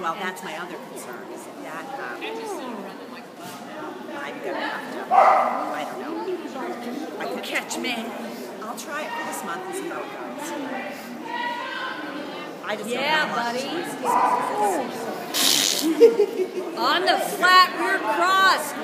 well, that's my other concern, is that um, I'm gonna have to, I don't know. I could catch me. I'll try it for this month and see how it goes. I just yeah, buddy. On the flat rear cross.